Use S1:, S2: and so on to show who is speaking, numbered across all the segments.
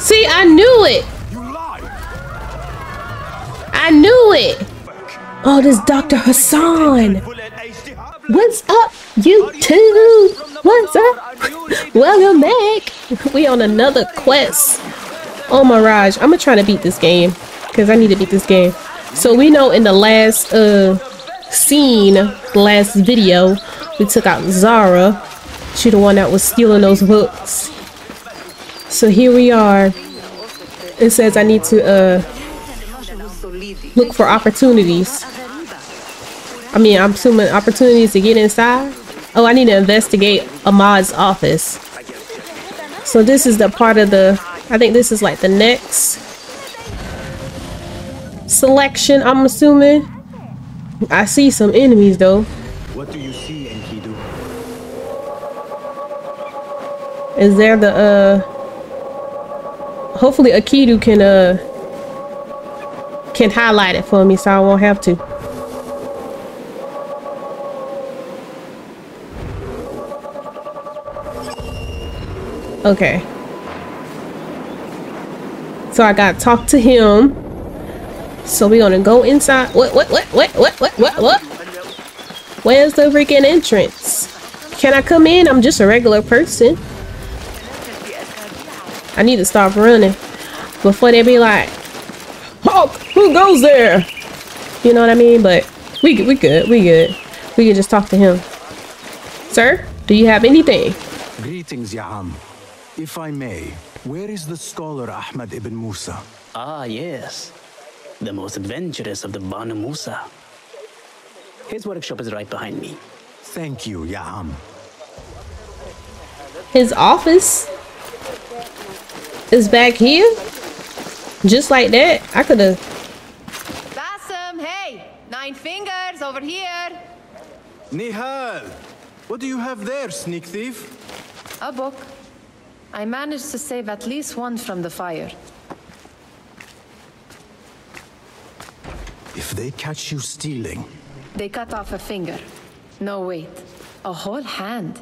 S1: See, I knew it. I knew it. Oh, this Dr. Hassan. What's up, YouTube? What's up? Welcome back. We on another quest. Oh, Mirage. I'm gonna try to beat this game because I need to beat this game. So we know in the last uh scene, last video, we took out Zara. She the one that was stealing those books. So here we are. It says I need to uh look for opportunities. I mean, I'm assuming opportunities to get inside. Oh, I need to investigate Ahmad's office. So this is the part of the, I think this is like the next selection, I'm assuming. I see some enemies though.
S2: What do you see, Enkidu?
S1: Is there the, uh, hopefully Enkidu can, uh, can highlight it for me so I won't have to. Okay. So I gotta talk to him. So we're gonna go inside. What, what, what, what, what, what, what, what? Where's the freaking entrance? Can I come in? I'm just a regular person. I need to stop running before they be like, Hulk, who goes there? You know what I mean? But we we good, we good. We can just talk to him. Sir, do you have anything?
S2: Greetings, Ya'am. If I may, where is the scholar Ahmad ibn Musa?
S3: Ah, yes. The most adventurous of the Banu Musa. His workshop is right behind me.
S2: Thank you, Ya'am.
S1: His office is back here. Just like that. I could have.
S4: Basim, hey! Nine fingers over here!
S2: Nehal! What do you have there, sneak thief?
S4: A book. I managed to save at least one from the fire.
S2: If they catch you stealing,
S4: They cut off a finger. No, wait. A whole hand.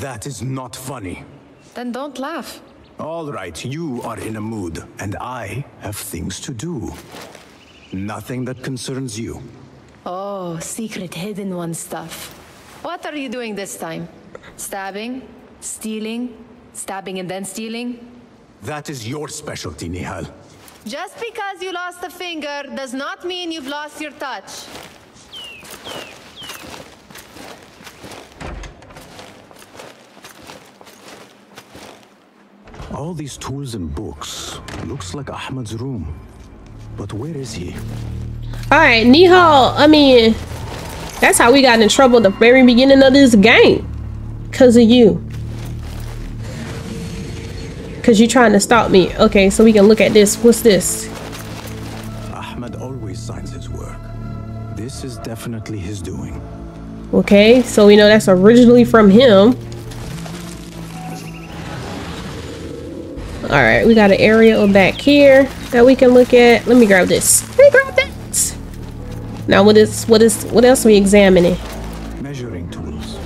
S2: that is not funny.
S4: Then don't laugh.
S2: All right, you are in a mood, and I have things to do. Nothing that concerns you.
S4: Oh, secret hidden one stuff. What are you doing this time? Stabbing? Stealing? Stabbing and then stealing?
S2: That is your specialty, Nehal.
S4: Just because you lost a finger does not mean you've lost your touch.
S2: All these tools and books. Looks like Ahmad's room. But where is he?
S1: Alright, Nehal, I mean, that's how we got in trouble the very beginning of this game. Because of you. Because you're trying to stop me. Okay, so we can look at this. What's this?
S2: Ahmad always signs his work. This is definitely his doing.
S1: Okay, so we know that's originally from him. Alright, we got an area back here that we can look at. Let me grab this. Let me grab that. Now what is what is what else are we examining?
S2: Measuring tools,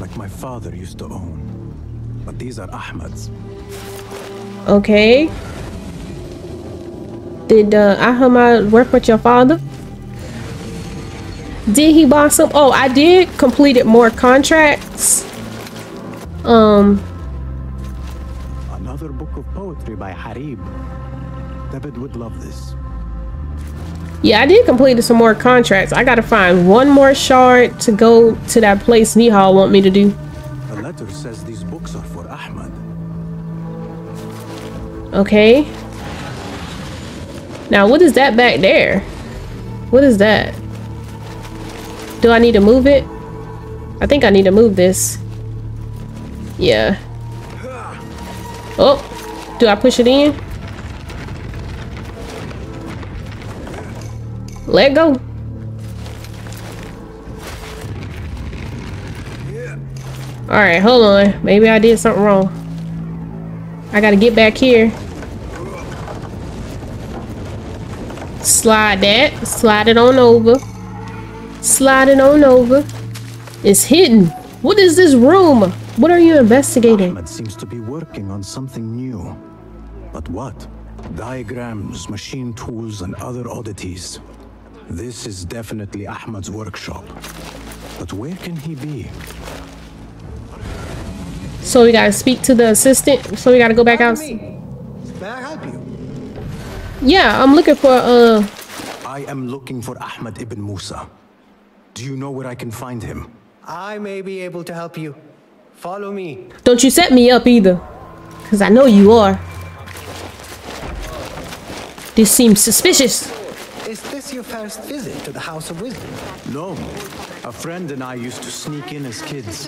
S2: like my father used to own. But these are Ahmad's.
S1: Okay. Did uh, Ahmad work with your father? Did he buy some? Oh, I did completed more contracts. Um,
S2: of poetry by Harib. David would love this.
S1: yeah, I did complete some more contracts. I gotta find one more shard to go to that place Nehal want me to do.
S2: The letter says these books are for Ahmad.
S1: Okay. Now, what is that back there? What is that? Do I need to move it? I think I need to move this. Yeah. Oh, do I push it in? Let go. All right, hold on. Maybe I did something wrong. I gotta get back here. Slide that. Slide it on over. Slide it on over. It's hidden. What is this room? What are you investigating?
S2: Ahmad seems to be working on something new. But what? Diagrams, machine tools, and other oddities. This is definitely Ahmad's workshop. But where can he be?
S1: So we gotta speak to the assistant. So we gotta go back out.
S5: May I help you?
S1: Yeah, I'm looking for uh
S2: I am looking for Ahmad ibn Musa. Do you know where I can find him?
S5: I may be able to help you. Follow me.
S1: don't you set me up either. Cause I know you are. This seems suspicious.
S5: Is this your first visit to the House of Wisdom?
S2: No. A friend and I used to sneak in as kids.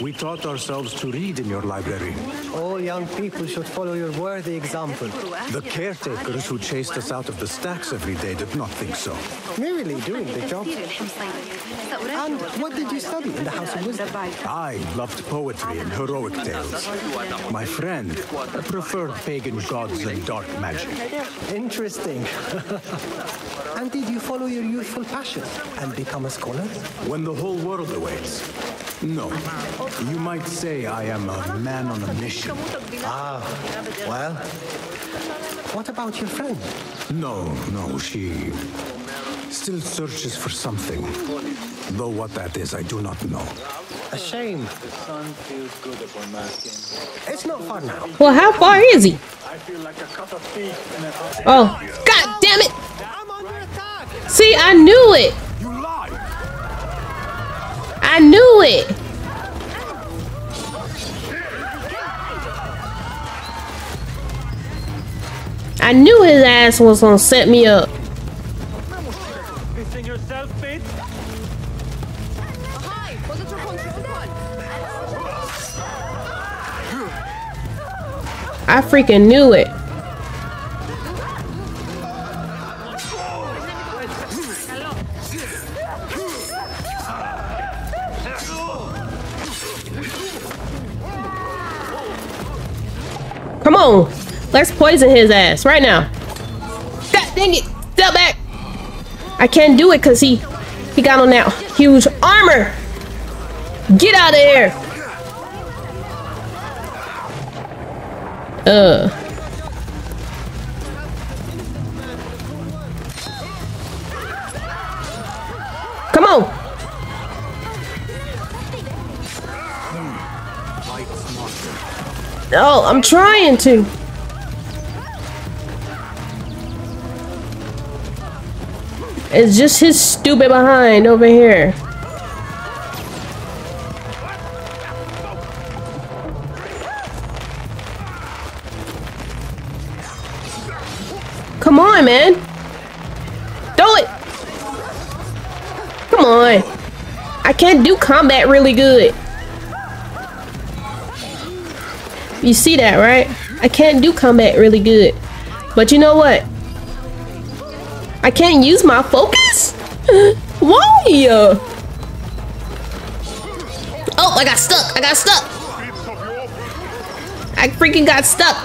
S2: We taught ourselves to read in your library.
S5: All young people should follow your worthy example.
S2: The caretakers who chased us out of the stacks every day did not think so.
S5: Merely doing the job. And what did you study in the House of Wisdom?
S2: I loved poetry and heroic tales. My friend preferred pagan gods and dark magic.
S5: Interesting. and did you follow your youthful passion and become a scholar?
S2: When the whole world awaits. No. You might say I am a man on a mission.
S5: Ah, well. What about your friend?
S2: No, no, she still searches for something. Though what that is, I do not know.
S5: A shame. It's not far now.
S1: Well, how far is he? Oh, god damn it!
S5: I'm under attack!
S1: See, I knew it.
S2: You!
S1: I knew it. I knew his ass was gonna set me up.
S6: Missing yourself, mate?
S1: I freaking knew it. Let's poison his ass right now. God dang it. Step back. I can't do it because he he got on that huge armor. Get out of here. Uh. Come on. No, I'm trying to. It's just his stupid behind over here. Come on, man. Throw it. Come on. I can't do combat really good. You see that, right? I can't do combat really good. But you know what? I can't use my focus? Why? Oh, I got stuck. I got stuck. I freaking got stuck.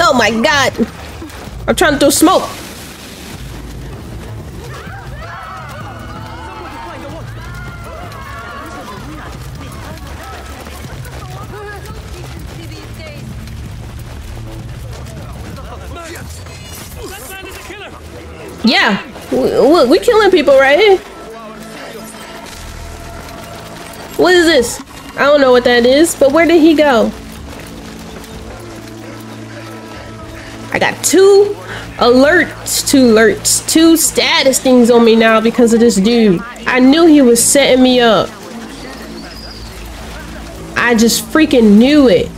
S1: Oh my god. I'm trying to throw smoke. Yeah. We, we killing people right here. What is this? I don't know what that is, but where did he go? I got two alerts, two alerts, two status things on me now because of this dude. I knew he was setting me up. I just freaking knew it.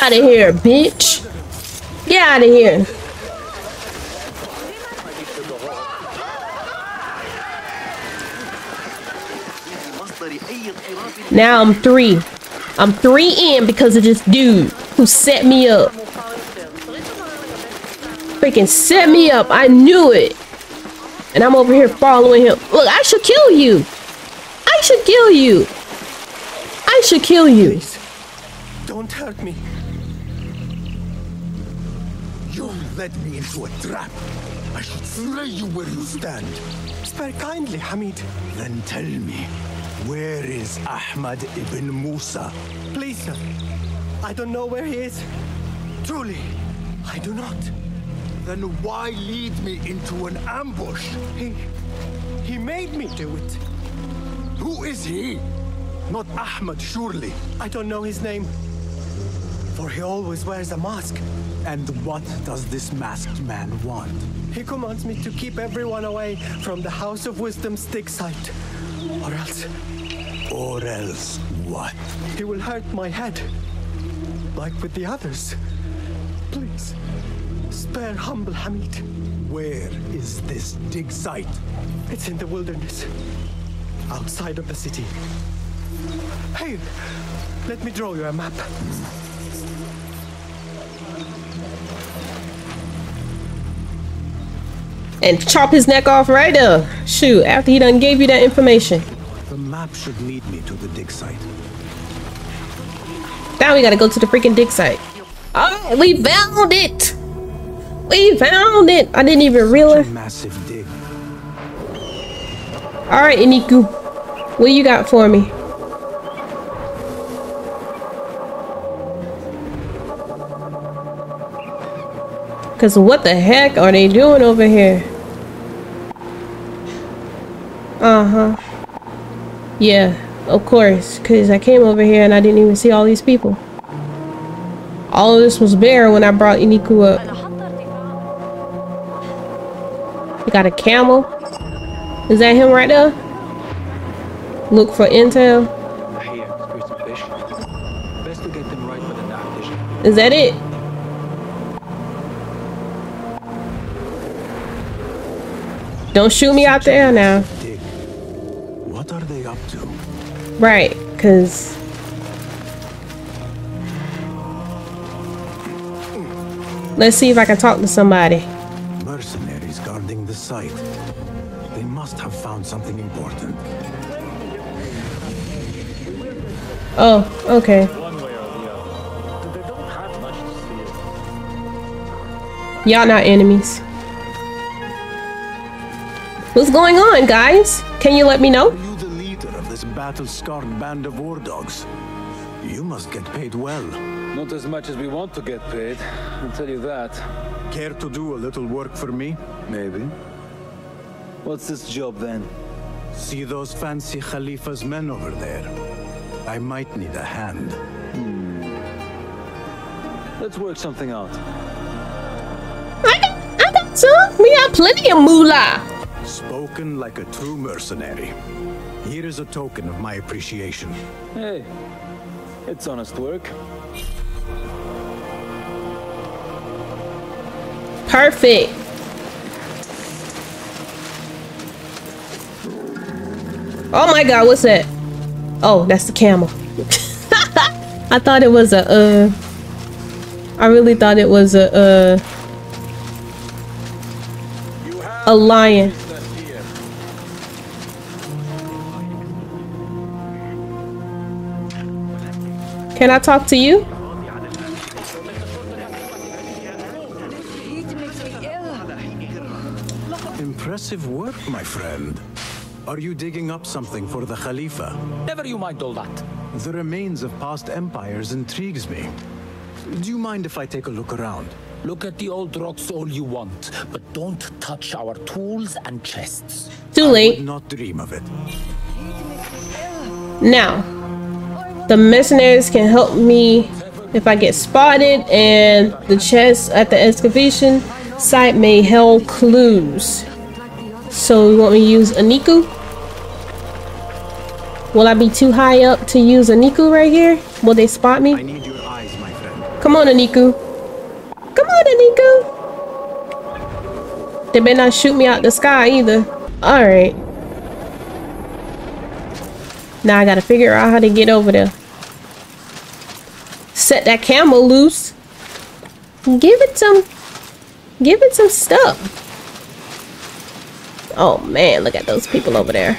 S1: Get out of here, bitch. Get out of here. Now I'm three. I'm three in because of this dude who set me up. Freaking set me up. I knew it. And I'm over here following him. Look, I should kill you. I should kill you. I should kill you.
S5: Don't hurt me.
S7: Led me into a trap. I should slay you where you stand.
S5: Spare kindly, Hamid.
S2: Then tell me, where is Ahmad ibn Musa?
S5: Please, sir. I don't know where he is. Truly, I do not.
S7: Then why lead me into an ambush?
S5: He. He made me do it.
S7: Who is he? Not Ahmad, surely.
S5: I don't know his name. For he always wears a mask.
S2: And what does this masked man want?
S5: He commands me to keep everyone away from the House of Wisdom's dig site. Or else,
S2: Or else what?
S5: he will hurt my head. Like with the others. Please, spare humble Hamid.
S2: Where is this dig site?
S5: It's in the wilderness. Outside of the city. Hey, let me draw you a map.
S1: And chop his neck off right there. Shoot, after he done gave you that information.
S2: The map should lead me to the dig site.
S1: Now we gotta go to the freaking dig site. Oh, we found it! We found it! I didn't even realize.
S2: Massive dig.
S1: Alright, Iniku. What you got for me? Cause what the heck are they doing over here? Uh-huh. Yeah, of course. Cause I came over here and I didn't even see all these people. All of this was bare when I brought Iniku up. We got a camel. Is that him right there? Look for intel.
S8: Is that some fish. Best to get them right with a night vision.
S1: Is that it? Don't shoot me out there now.
S2: What are they up to?
S1: Right, because... Let's see if I can talk to somebody.
S2: Mercenaries guarding the site. They must have found something important.
S1: Oh, okay.
S6: One way or the other. They don't have much to steal.
S1: Y'all not enemies. What's going on, guys? Can you let me know?
S2: Are you the leader of this battle-scarred band of war dogs? You must get paid well.
S8: Not as much as we want to get paid, I'll tell you that.
S2: Care to do a little work for me?
S8: Maybe. What's this job then?
S2: See those fancy Khalifa's men over there? I might need a hand. Hmm.
S8: Let's work something out.
S1: I got, I got some. We got plenty of moolah.
S2: Spoken like a true mercenary. Here is a token of my appreciation.
S8: Hey, it's honest work.
S1: Perfect. Oh my god, what's that? Oh, that's the camel. I thought it was a uh I really thought it was a uh a lion. Can I talk to you?
S2: Impressive work, my friend. Are you digging up something for the Khalifa?
S9: Never you mind all that.
S2: The remains of past empires intrigues me. Do you mind if I take a look around?
S9: Look at the old rocks all you want, but don't touch our tools and chests.
S1: Too
S2: Would
S1: late.
S2: not dream of it.
S1: Now, the mercenaries can help me if I get spotted, and the chest at the excavation site may hold clues. So, you want me to use Aniku? Will I be too high up to use Aniku right here? Will they spot me?
S2: eyes.
S1: Come on, Aniku. Come on, Aniku. They better not shoot me out the sky either. Alright. Now I gotta figure out how to get over there. Set that camel loose. Give it some give it some stuff. Oh man, look at those people over there.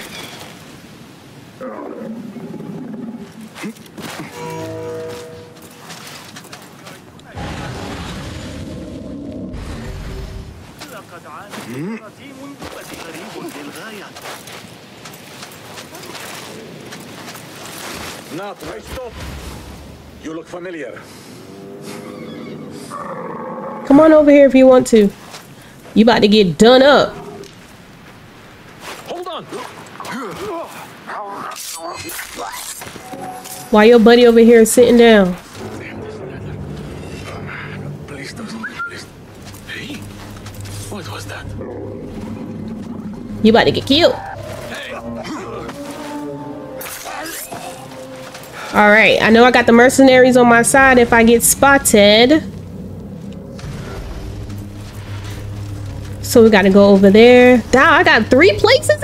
S7: Not stop. You look familiar.
S1: Come on over here if you want to. You about to get done up.
S8: Hold on.
S1: While your buddy over here is sitting down.
S7: Please don't. Please. Hey, what was that?
S1: You about to get killed. Alright, I know I got the mercenaries on my side if I get spotted. So we gotta go over there. Wow, I got three places?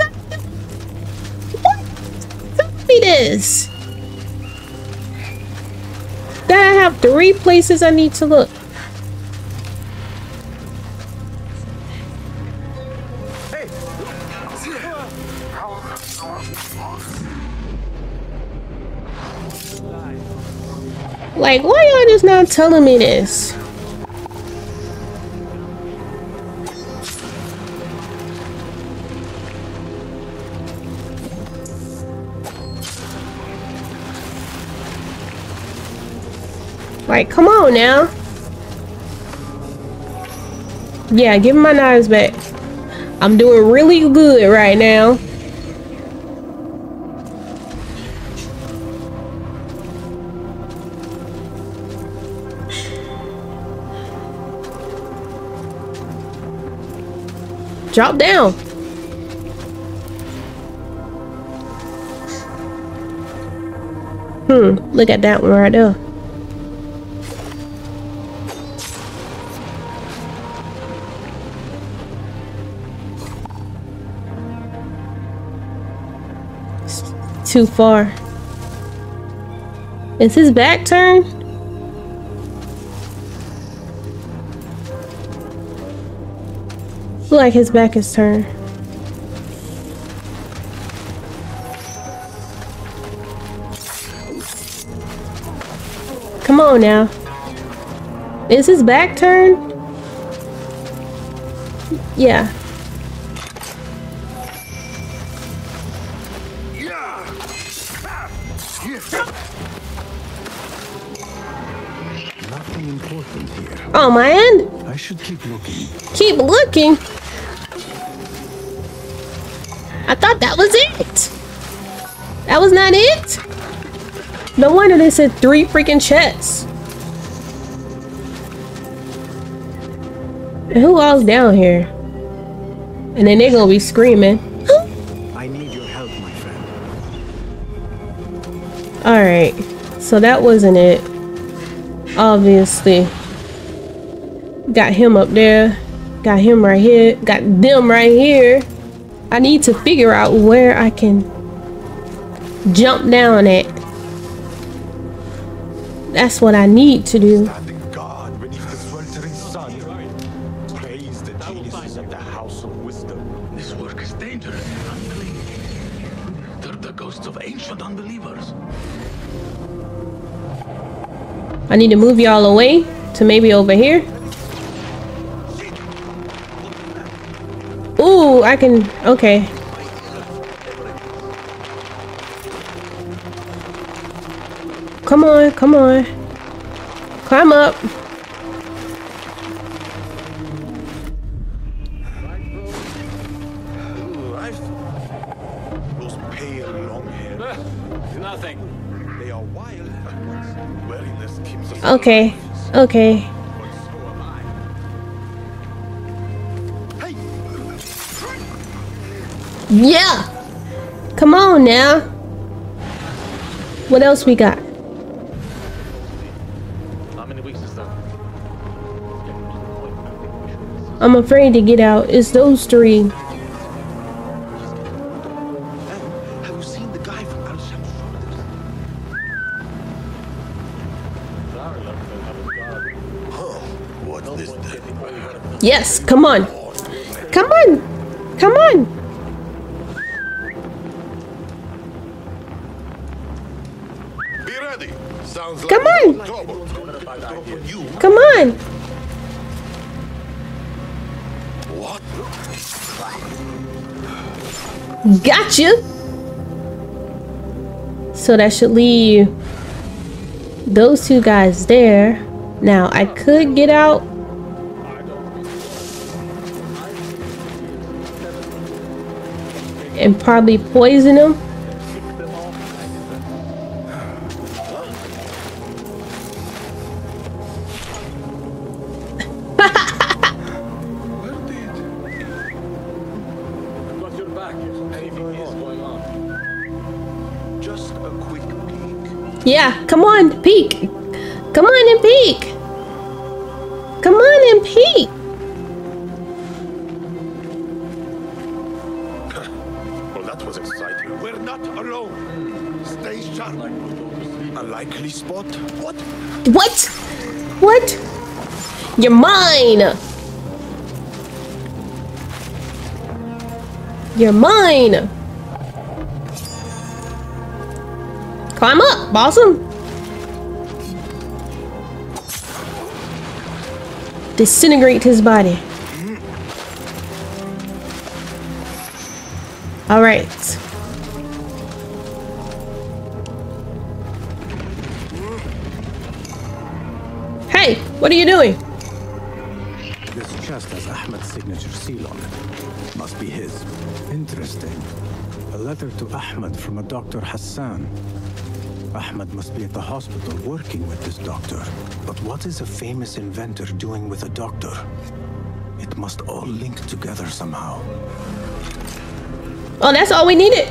S1: What? Tell me this. That I have three places I need to look. Like, why y'all just not telling me this? Like, come on now. Yeah, give me my knives back. I'm doing really good right now. Drop down. Hmm, look at that one right there. Too far. Is his back turned? Like his back is turned. Come on now. Is his back turned? Yeah.
S2: Nothing important here.
S1: Oh man.
S2: I should keep looking.
S1: Keep looking. I thought that was it. That was not it. No wonder they said three freaking chests. And who else down here? And then they're gonna be screaming.
S2: I need your help, my friend.
S1: Alright. So that wasn't it. Obviously. Got him up there. Got him right here. Got them right here. I need to figure out where I can jump down at. That's what I need to do.
S7: Guard beneath the sweltering sun. Praise the geniuses of the House of Wisdom.
S9: This work is dangerous and unclean. They're the ghosts of ancient unbelievers.
S1: I need to move y'all away to maybe over here. Can, okay. Come on, come on. Climb up.
S7: Ooh, ah, I've...
S1: Yeah! Come on now. What else we got?
S8: How many weeks is that?
S1: I'm afraid to get out. It's those three.
S7: Have you seen the guy from Al Shams What's this then?
S1: Yes, come on. Come on. Come on. Come on. Gotcha! So that should leave those two guys there. Now, I could get out. And probably poison them. Peek. Come on and peek. Come on and peek.
S7: Well, that was exciting. We're not alone. Stay sharp. A likely spot. What?
S1: What? What? You're mine. You're mine. Climb up, Awesome. Disintegrate his body. All right. Hey, what are you doing?
S2: This chest has Ahmad's signature seal on it. Must be his. Interesting. A letter to Ahmad from a Dr. Hassan. Ahmad must be at the hospital working with this doctor. But what is a famous inventor doing with a doctor? It must all link together somehow.
S1: Oh, that's all we needed.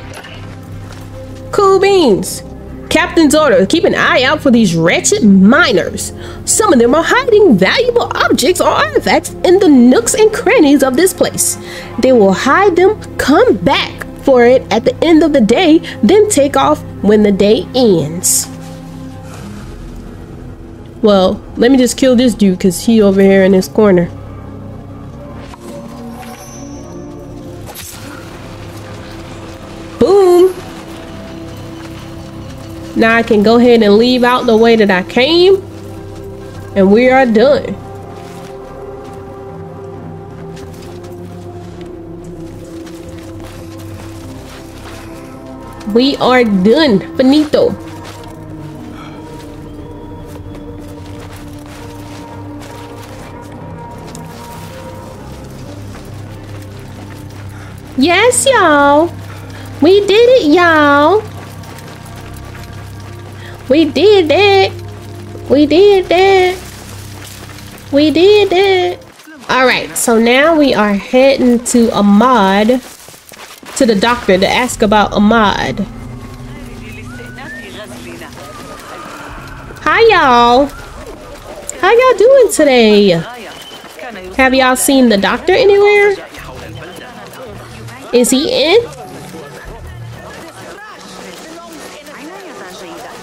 S1: Cool beans. Captain's order, keep an eye out for these wretched miners. Some of them are hiding valuable objects or artifacts in the nooks and crannies of this place. They will hide them, come back for it at the end of the day, then take off when the day ends. Well, let me just kill this dude because he over here in this corner. Boom! Now I can go ahead and leave out the way that I came. And we are done. We are done. Finito. Yes, y'all. We did it, y'all. We did that. We did that. We did that. All right, so now we are heading to Ahmad, to the doctor to ask about Ahmad. Hi, y'all. How y'all doing today? Have y'all seen the doctor anywhere? Is he in?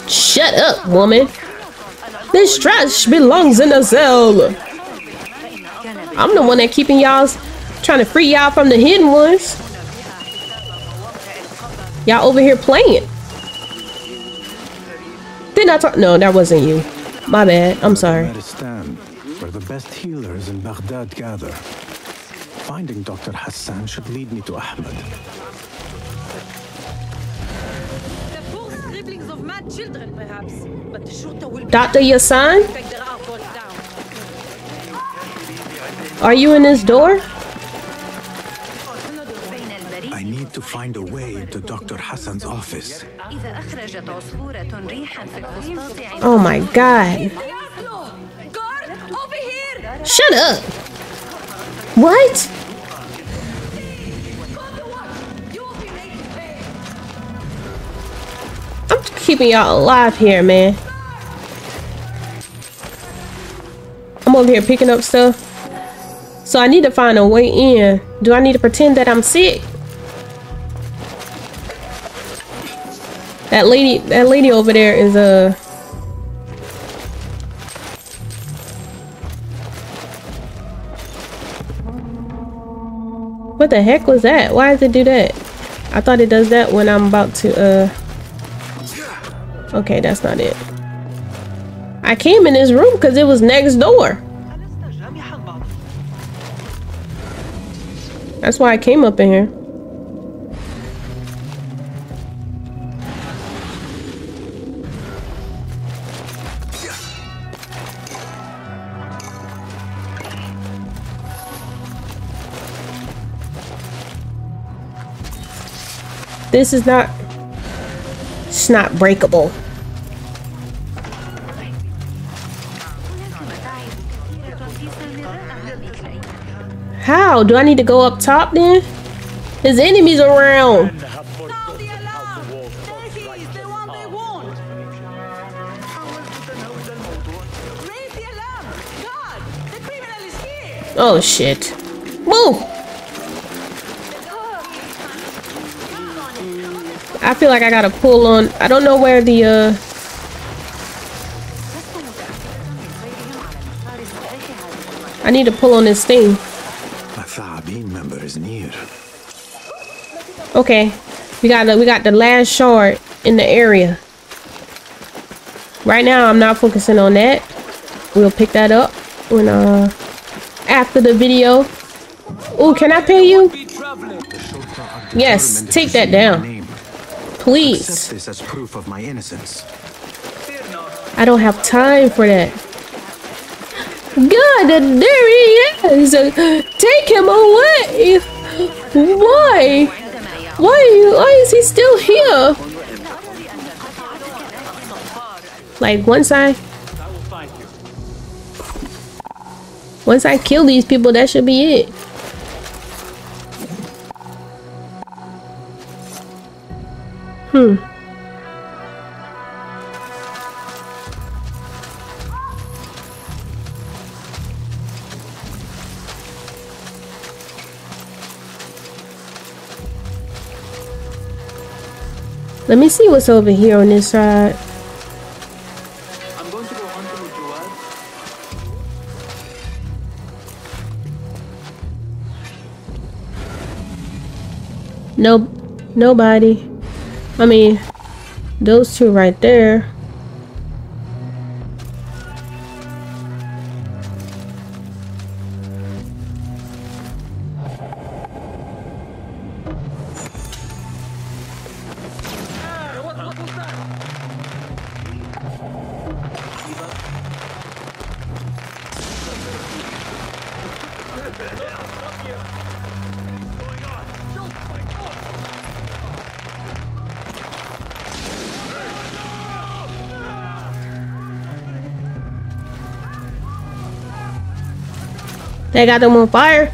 S1: Shut up, woman. This trash belongs in a cell. I'm the one that keeping y'all trying to free y'all from the hidden ones. Y'all over here playing. Didn't I talk? No, that wasn't you. My bad. I'm sorry.
S2: Bimaristan, where the best healers in Baghdad gather. Finding Dr. Hassan should lead me to Ahmad.
S10: children, perhaps, but the Shurta will
S1: Dr. Yassan? Are you in this door?
S2: I need to find a way into Dr. Hassan's office.
S1: Oh my god. Shut up. What? I'm keeping y'all alive here, man. I'm over here picking up stuff. So I need to find a way in. Do I need to pretend that I'm sick? That lady, that lady over there is a. Uh... What the heck was that? Why does it do that? I thought it does that when I'm about to, uh... Okay, that's not it. I came in this room because it was next door. That's why I came up in here. This is not... It's not breakable. How? Do I need to go up top then? There's enemies around. Oh shit. Move! I feel like I gotta pull on. I don't know where the uh. I need to pull on this thing.
S2: A Tha'abin member is near.
S1: Okay, we got the we got the last shard in the area. Right now, I'm not focusing on that. We'll pick that up when uh after the video. Oh, can I pay you? Yes, take that down. Please.
S2: Accept this as proof of my innocence.
S1: I don't have time for that. God, there he is! Take him away! Why? Why? Why is he still here? Like once I, once I kill these people, that should be it. Hmm. Let me see what's over here on this side.
S8: I'm going to go with Joel.
S1: Nope. Nobody. I mean, those two right there. They got them on fire.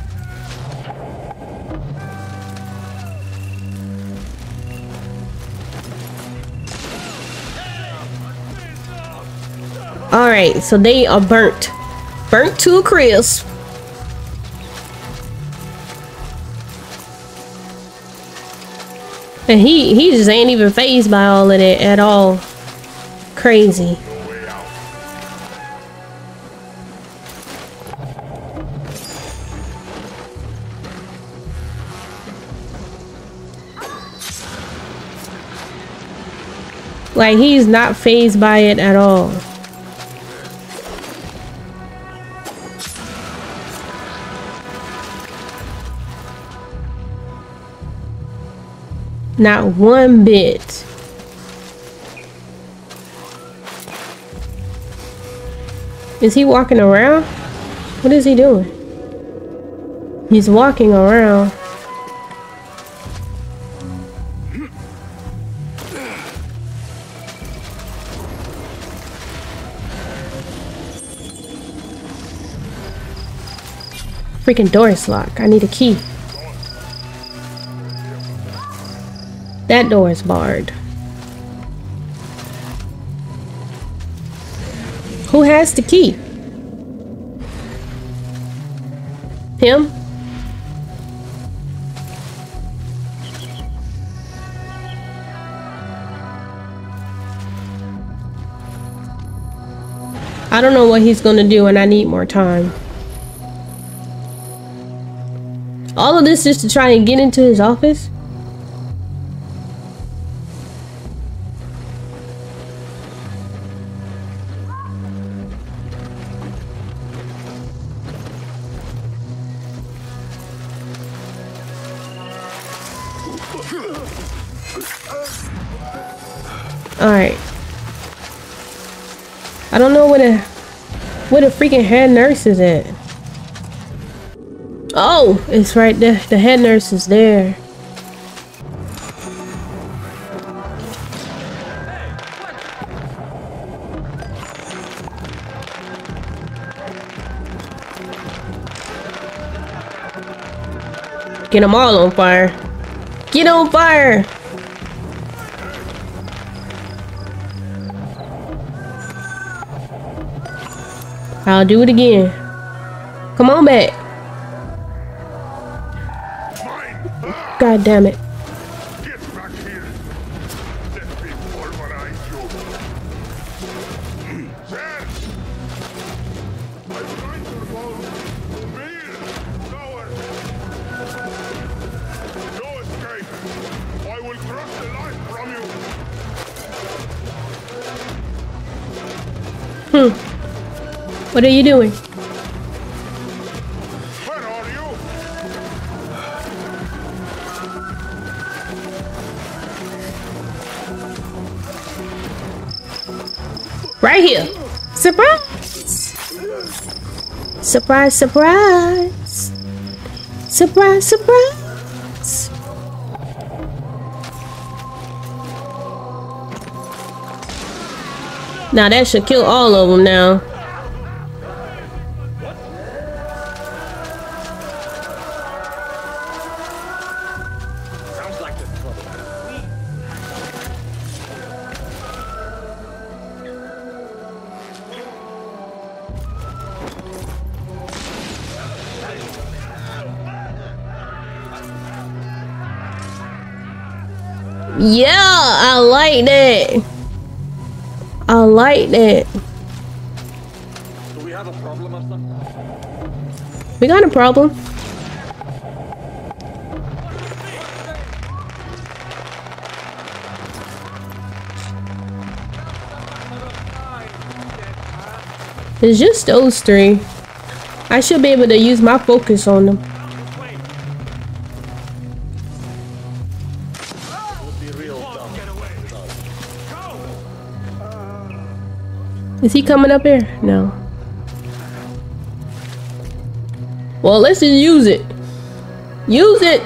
S1: Alright, so they are burnt. Burnt to a crisp. And he, he just ain't even phased by all of that at all. Crazy. Like he's not phased by it at all. Not one bit. Is he walking around? What is he doing? He's walking around. Freaking door is locked. I need a key. That door is barred. Who has the key? Him? I don't know what he's gonna do and I need more time. All of this just to try and get into his office? Alright. I don't know where the where the freaking head nurse is at. Oh, it's right there. The head nurse is there. Get them all on fire. Get on fire! I'll do it again. Come on back.
S7: Life from you.
S1: Hmm. What are you doing? Surprise, surprise! Surprise, surprise! Now that should kill all of them now.
S6: Like
S1: that. I like that.
S6: Do we have a problem or something?
S1: We got a problem. It's just those three. I should be able to use my focus on them. Is he coming up here? No. Well, let's just use it. Use it.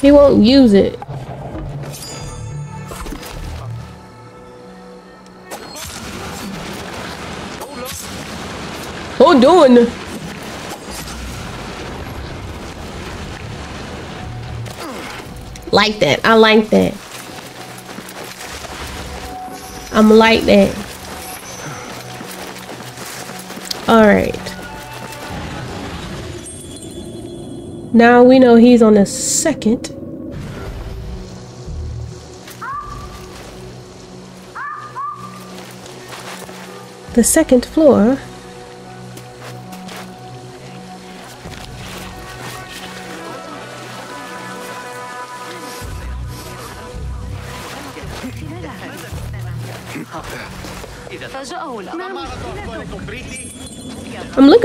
S1: He won't use it. Hold on. Like that. I like that. I'm like that. Alright. Now we know he's on the second. The second floor.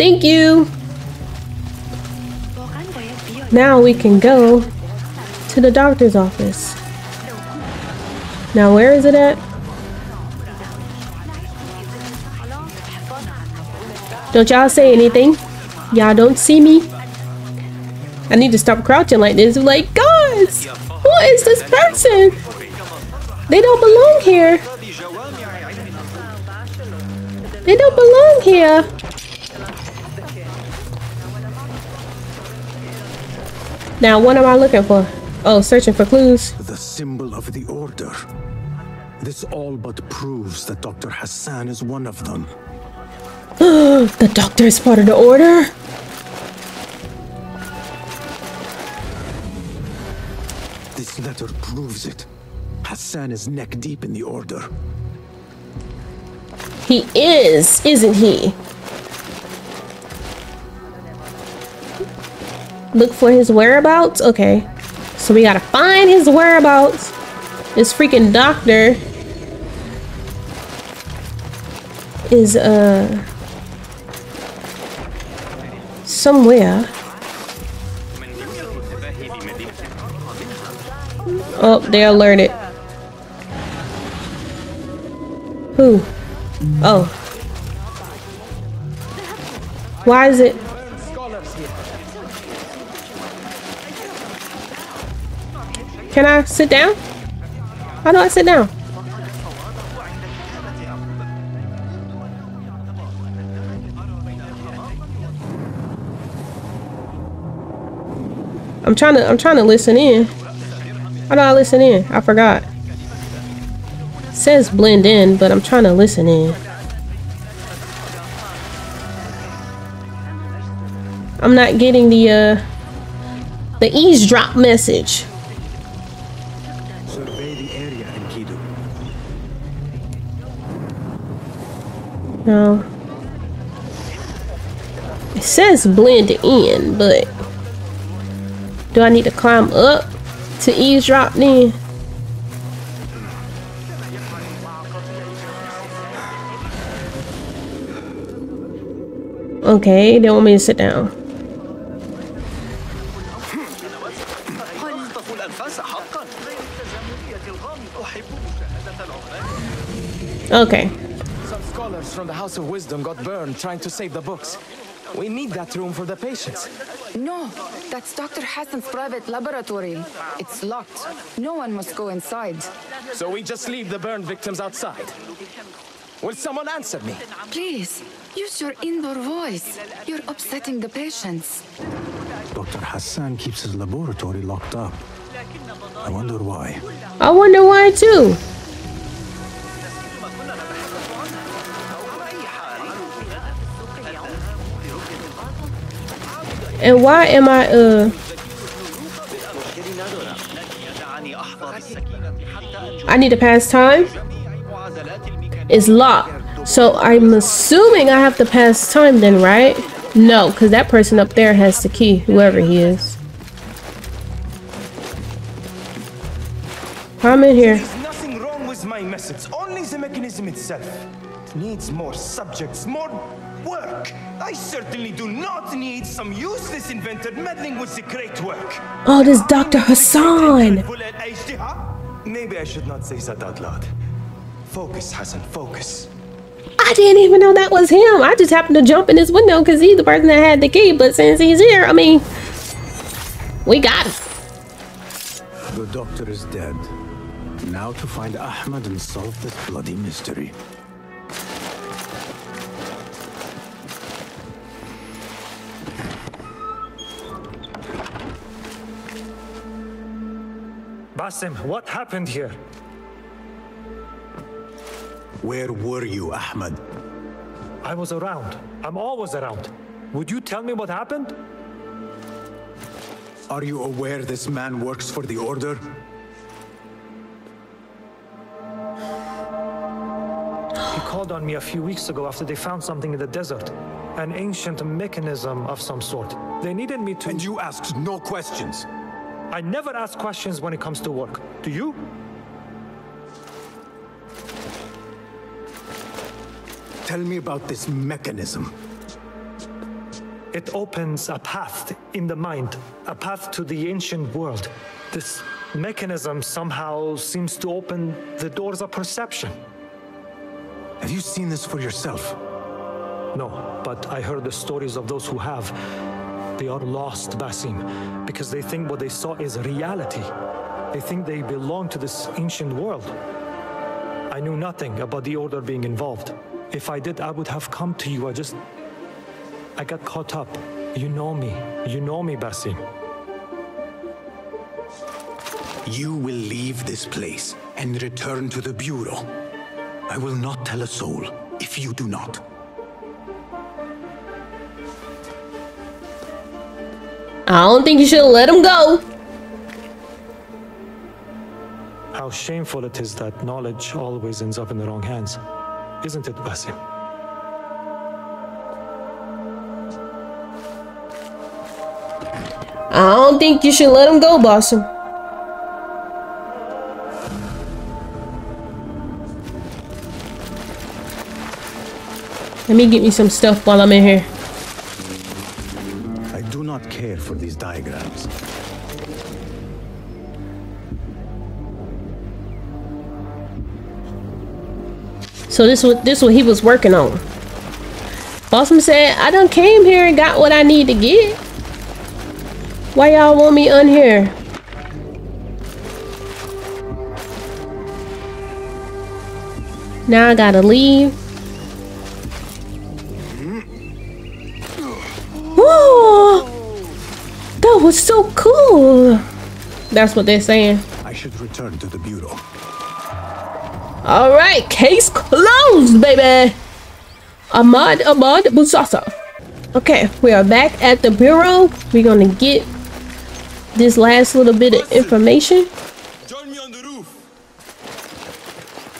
S1: Thank you. Now we can go to the doctor's office. Now where is it at? Don't y'all say anything. Y'all don't see me. I need to stop crouching like this. Like, guys, who is this person? They don't belong here. They don't belong here. Now, what am I looking for? Oh, searching for clues.
S2: The symbol of the Order. This all but proves that Dr. Hassan is one of them.
S1: the Doctor is part of the Order?
S2: This letter proves it. Hassan is neck deep in the Order.
S1: He is, isn't he? Look for his whereabouts? Okay. So we gotta find his whereabouts. This freaking doctor is, uh, somewhere. Oh, they alerted. Who? Oh. Why is it? Can I sit down? How do I sit down? I'm trying to I'm trying to listen in. How do I listen in? I forgot. It says blend in, but I'm trying to listen in. I'm not getting the uh the eavesdrop message.
S2: Survey the area, Enkidu.
S1: No. It says blend in, but do I need to climb up to eavesdrop then? Okay, they want me to sit down. Okay.
S7: Some scholars from the House of Wisdom got burned trying to save the books. We need that room for the patients.
S4: No, that's Dr. Hassan's private laboratory. It's locked. No one must go inside.
S7: So we just leave the burned victims outside. Will someone answer me?
S4: Please, use your indoor voice. You're upsetting the patients.
S2: Dr. Hassan keeps his laboratory locked up. I wonder why.
S1: I wonder why too. And why am I uh I need to pass time? It's locked. So I'm assuming I have to pass time then, right? No, because that person up there has the key, whoever he is. I'm in here.
S7: Nothing wrong with my methods, only the mechanism itself. It needs more subjects, more work. I certainly do not need some useless inventor meddling with the great work.
S1: Oh, this Dr. Hassan.
S7: Maybe I should not say that out loud. Focus, Hassan, focus.
S1: I didn't even know that was him. I just happened to jump in his window because he's the person that had the key. But since he's here, I mean, we got him.
S2: The doctor is dead. Now to find Ahmad and solve this bloody mystery.
S6: Basim, what happened here?
S2: Where were you, Ahmad?
S6: I was around. I'm always around. Would you tell me what happened?
S2: Are you aware this man works for the Order?
S6: He called on me a few weeks ago after they found something in the desert. An ancient mechanism of some sort. They needed me to.
S2: And you asked no questions.
S6: I never ask questions when it comes to work. Do you?
S2: Tell me about this mechanism.
S6: It opens a path in the mind, a path to the ancient world. This mechanism somehow seems to open the doors of perception.
S2: Have you seen this for yourself?
S6: No, but I heard the stories of those who have. They are lost, Basim, because they think what they saw is reality. They think they belong to this ancient world. I knew nothing about the Order being involved. If I did, I would have come to you. I just. I got caught up. You know me. You know me, Basim.
S2: You will leave this place and return to the Bureau. I will not tell a soul if you do not.
S1: I don't think you should let him go.
S6: how shameful it is that knowledge always ends up in the wrong hands. Isn't it, Basim?
S1: I don't think you should let him go, Basim. Let me get me some stuff while I'm in here.
S2: For these diagrams.
S1: So this was this what he was working on. Basim said, I done came here and got what I need to get. Why y'all want me on here? Now I gotta leave. that's what they're saying.
S2: I should return to the bureau.
S1: All right, case closed, baby. Ahmad Ahmad Busasa. Okay, we are back at the bureau. We're gonna get this last little bit of information. Join me on the roof.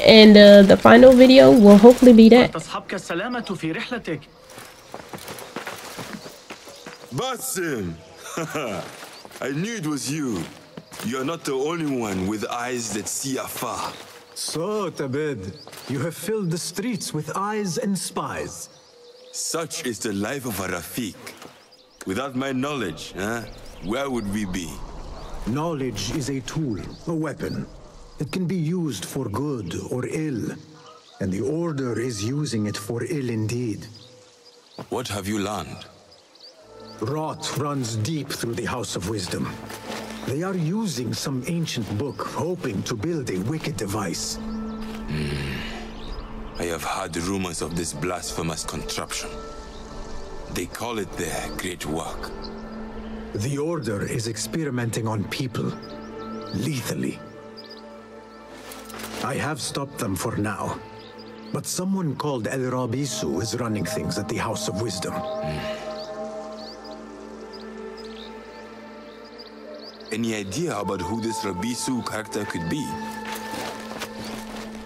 S1: And uh, the final video will hopefully be that.
S11: Basim! I knew it was you. You're not the only one with eyes that see afar.
S2: So, Tabed, you have filled the streets with eyes and spies.
S11: Such is the life of a Rafiq. Without my knowledge, huh, where would we be?
S2: Knowledge is a tool, a weapon. It can be used for good or ill. And the Order is using it for ill indeed.
S11: What have you learned?
S2: Rot runs deep through the House of Wisdom. They are using some ancient book, hoping to build a wicked device. Hmm.
S11: I have heard rumors of this blasphemous contraption. They call it their great work.
S2: The Order is experimenting on people, lethally. I have stopped them for now. But someone called El Rabisu is running things at the House of Wisdom. Hmm.
S11: Any idea about who this Rabisu character could be?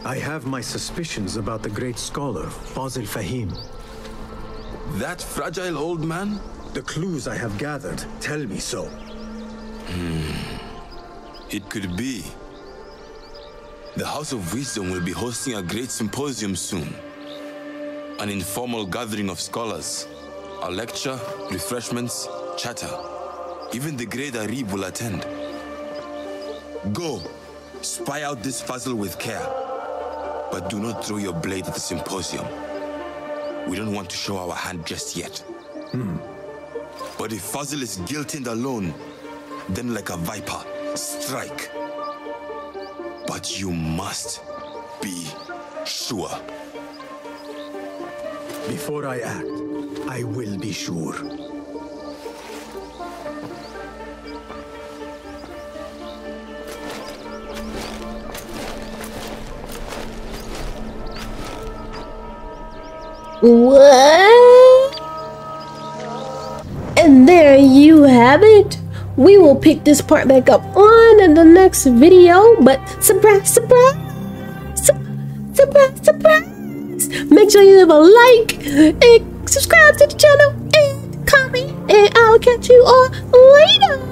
S2: I have my suspicions about the great scholar, Fazil Fahim.
S11: That fragile old man?
S2: The clues I have gathered tell me so. Hmm.
S11: It could be. The House of Wisdom will be hosting a great symposium soon. An informal gathering of scholars. A lecture, refreshments, chatter. Even the great Arib will attend. Go, spy out this puzzle with care. But do not throw your blade at the symposium. We don't want to show our hand just yet.
S2: Hmm.
S11: But if Fazil is guilty and alone, then like a viper, strike. But you must be sure.
S2: Before I act, I will be sure.
S1: What? And there you have it. We will pick this part back up on in the next video, but surprise, surprise, su- surprise, surprise. Make sure you leave a like and subscribe to the channel and comment, and I'll catch you all later.